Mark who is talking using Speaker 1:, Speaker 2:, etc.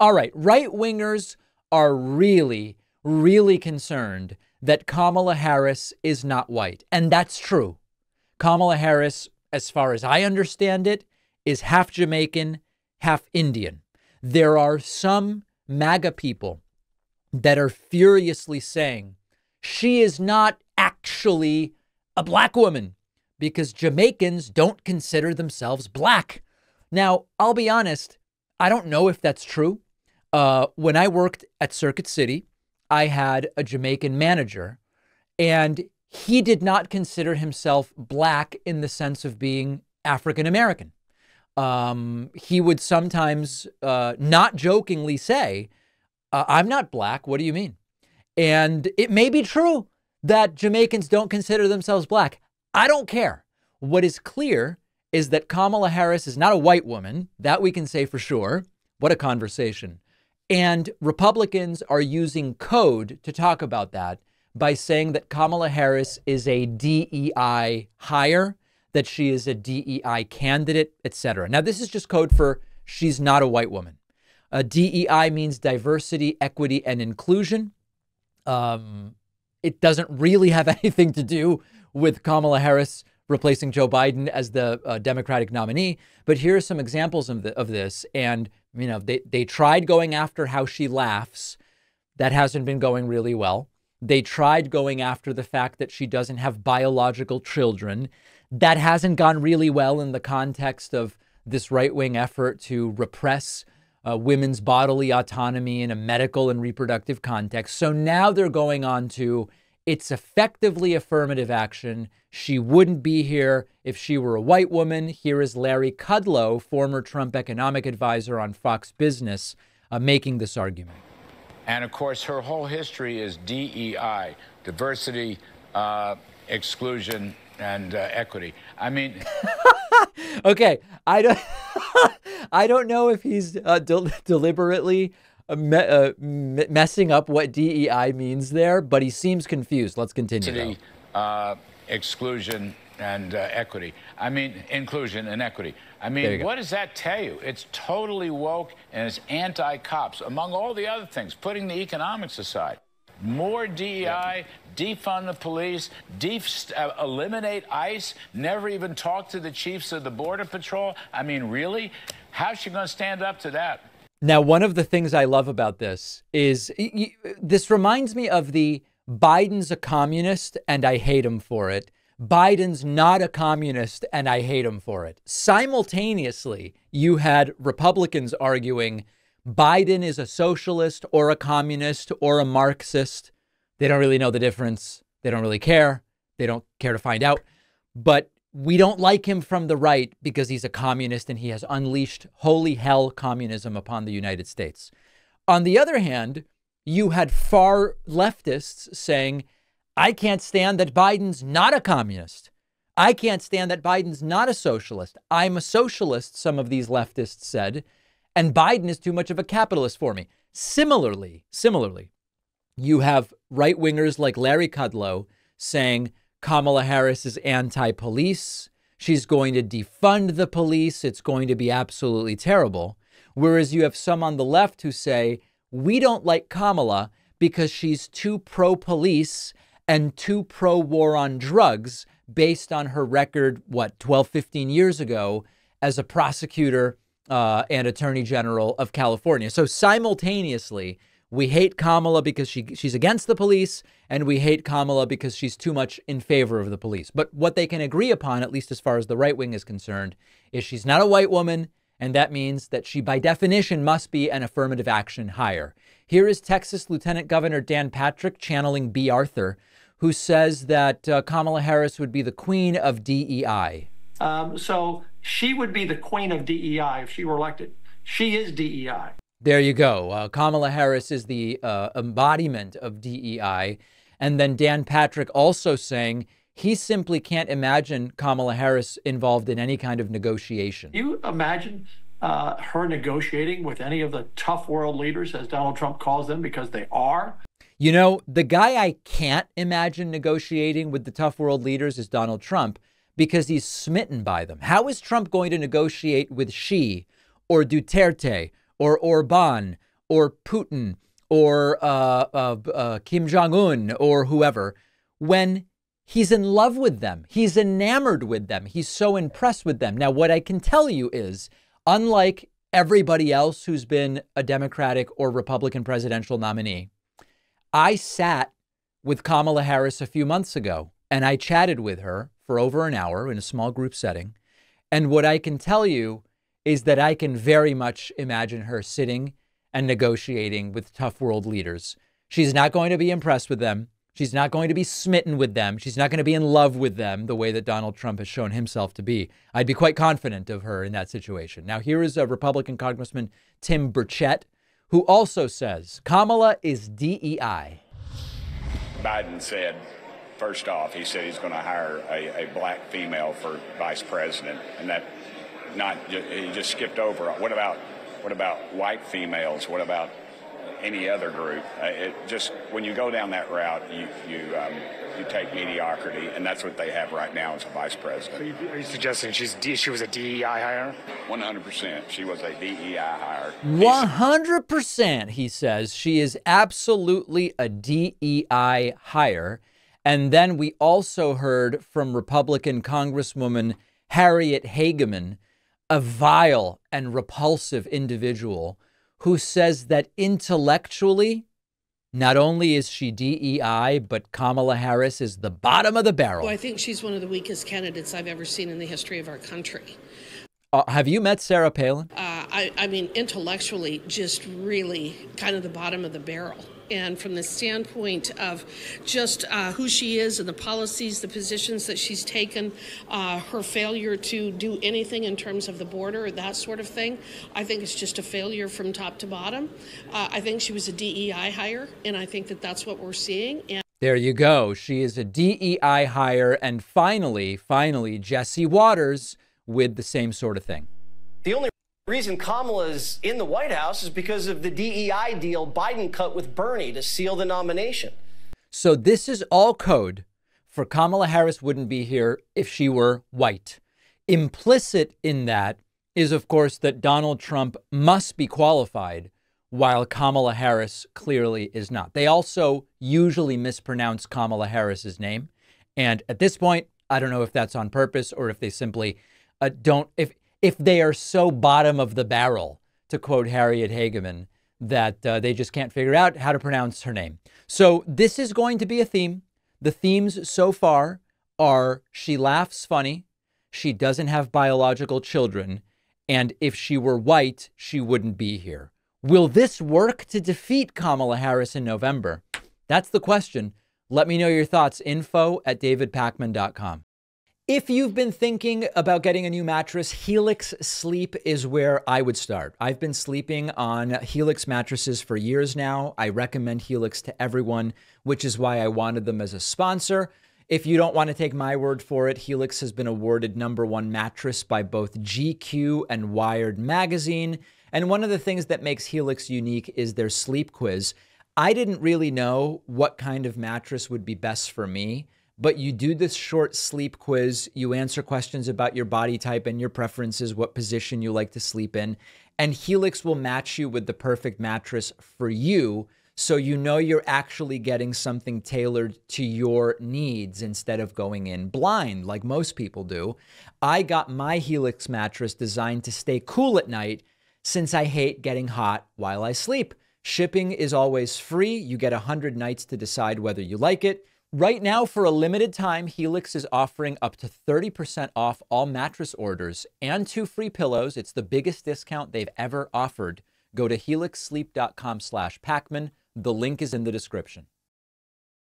Speaker 1: All right, right wingers are really, really concerned that Kamala Harris is not white. And that's true. Kamala Harris, as far as I understand it, is half Jamaican, half Indian. There are some MAGA people that are furiously saying she is not actually a black woman because Jamaicans don't consider themselves black. Now, I'll be honest, I don't know if that's true. Uh, when I worked at Circuit City, I had a Jamaican manager, and he did not consider himself black in the sense of being African American. Um, he would sometimes uh, not jokingly say, uh, I'm not black. What do you mean? And it may be true that Jamaicans don't consider themselves black. I don't care. What is clear is that Kamala Harris is not a white woman. That we can say for sure. What a conversation. And Republicans are using code to talk about that by saying that Kamala Harris is a DEI hire, that she is a DEI candidate, etc. Now, this is just code for she's not a white woman. A DEI means diversity, equity, and inclusion. Um, it doesn't really have anything to do with Kamala Harris replacing Joe Biden as the uh, Democratic nominee. But here are some examples of, the, of this. And you know, they, they tried going after how she laughs. That hasn't been going really well. They tried going after the fact that she doesn't have biological children. That hasn't gone really well in the context of this right wing effort to repress uh, women's bodily autonomy in a medical and reproductive context. So now they're going on to it's effectively affirmative action. She wouldn't be here if she were a white woman. Here is Larry Kudlow, former Trump economic advisor on Fox Business, uh, making this argument.
Speaker 2: And of course, her whole history is DEI diversity, uh, exclusion, and uh, equity. I mean,
Speaker 1: okay, I don't, I don't know if he's uh, de- deliberately me- uh, messing up what DEI means there, but he seems confused. Let's continue.
Speaker 2: Uh, exclusion and uh, equity. I mean, inclusion and equity. I mean, what does that tell you? It's totally woke and it's anti cops, among all the other things, putting the economics aside. More DEI, defund the police, def- uh, eliminate ICE, never even talk to the chiefs of the Border Patrol. I mean, really? How's she going to stand up to that?
Speaker 1: Now, one of the things I love about this is this reminds me of the Biden's a communist and I hate him for it. Biden's not a communist and I hate him for it. Simultaneously, you had Republicans arguing Biden is a socialist or a communist or a Marxist. They don't really know the difference. They don't really care. They don't care to find out. But we don't like him from the right because he's a communist and he has unleashed holy hell communism upon the United States. On the other hand, you had far leftists saying, I can't stand that Biden's not a communist. I can't stand that Biden's not a socialist. I'm a socialist, some of these leftists said, and Biden is too much of a capitalist for me. Similarly, similarly, you have right wingers like Larry Kudlow saying, Kamala Harris is anti police. She's going to defund the police. It's going to be absolutely terrible. Whereas you have some on the left who say, we don't like Kamala because she's too pro police and too pro war on drugs based on her record, what, 12, 15 years ago as a prosecutor uh, and attorney general of California. So simultaneously, we hate Kamala because she she's against the police, and we hate Kamala because she's too much in favor of the police. But what they can agree upon, at least as far as the right wing is concerned, is she's not a white woman, and that means that she, by definition, must be an affirmative action hire. Here is Texas Lieutenant Governor Dan Patrick channeling Bea Arthur, who says that uh, Kamala Harris would be the queen of DEI.
Speaker 3: Um, so she would be the queen of DEI if she were elected. She is DEI.
Speaker 1: There you go. Uh, Kamala Harris is the uh, embodiment of DEI. And then Dan Patrick also saying he simply can't imagine Kamala Harris involved in any kind of negotiation.
Speaker 3: You imagine uh, her negotiating with any of the tough world leaders, as Donald Trump calls them, because they are?
Speaker 1: You know, the guy I can't imagine negotiating with the tough world leaders is Donald Trump because he's smitten by them. How is Trump going to negotiate with Xi or Duterte or Orban or Putin or uh, uh, uh, Kim Jong un or whoever when he's in love with them. He's enamored with them. He's so impressed with them. Now, what I can tell you is, unlike everybody else who's been a Democratic or Republican presidential nominee, I sat with Kamala Harris a few months ago and I chatted with her for over an hour in a small group setting. And what I can tell you is that I can very much imagine her sitting and negotiating with tough world leaders. She's not going to be impressed with them. She's not going to be smitten with them. She's not going to be in love with them the way that Donald Trump has shown himself to be. I'd be quite confident of her in that situation. Now, here is a Republican Congressman Tim Burchett, who also says Kamala is DEI.
Speaker 4: Biden said, first off, he said he's going to hire a, a black female for vice president, and that not he just skipped over. What about what about white females? What about any other group? Uh, it just when you go down that route, you you um, you take mediocrity, and that's what they have right now as a vice president. So
Speaker 5: you, are you suggesting she's she was a DEI hire?
Speaker 4: One hundred percent, she was a DEI hire.
Speaker 1: One hundred percent, he says she is absolutely a DEI hire. And then we also heard from Republican Congresswoman Harriet Hageman, a vile and repulsive individual who says that intellectually, not only is she DEI, but Kamala Harris is the bottom of the barrel.
Speaker 6: Well, I think she's one of the weakest candidates I've ever seen in the history of our country.
Speaker 1: Uh, have you met Sarah Palin?
Speaker 6: Uh, I, I mean, intellectually, just really kind of the bottom of the barrel and from the standpoint of just uh, who she is and the policies, the positions that she's taken, uh, her failure to do anything in terms of the border, that sort of thing, I think it's just a failure from top to bottom. Uh, I think she was a DEI hire, and I think that that's what we're seeing. And
Speaker 1: there you go. She is a DEI hire. And finally, finally, Jesse Watters with the same sort of thing.
Speaker 7: The only reason Kamala's in the White House is because of the DEI deal Biden cut with Bernie to seal the nomination.
Speaker 1: So this is all code for Kamala Harris wouldn't be here if she were white. Implicit in that is, of course, that Donald Trump must be qualified, while Kamala Harris clearly is not. They also usually mispronounce Kamala Harris's name. And at this point, I don't know if that's on purpose or if they simply uh, don't. If if they are so bottom of the barrel, to quote Harriet Hageman, that uh, they just can't figure out how to pronounce her name. So this is going to be a theme. The themes so far are she laughs funny, she doesn't have biological children, and if she were white, she wouldn't be here. Will this work to defeat Kamala Harris in November? That's the question. Let me know your thoughts. Info at davidpakman.com. If you've been thinking about getting a new mattress, Helix Sleep is where I would start. I've been sleeping on Helix mattresses for years now. I recommend Helix to everyone, which is why I wanted them as a sponsor. If you don't want to take my word for it, Helix has been awarded number one mattress by both GQ and Wired magazine. And one of the things that makes Helix unique is their sleep quiz. I didn't really know what kind of mattress would be best for me but you do this short sleep quiz. You answer questions about your body type and your preferences, what position you like to sleep in. And Helix will match you with the perfect mattress for you. So you know you're actually getting something tailored to your needs instead of going in blind like most people do. I got my Helix mattress designed to stay cool at night since I hate getting hot while I sleep. Shipping is always free. You get 100 nights to decide whether you like it. Right now, for a limited time, Helix is offering up to 30% off all mattress orders and two free pillows. It's the biggest discount they've ever offered. Go to helixsleep.com slash Pakman. The link is in the description.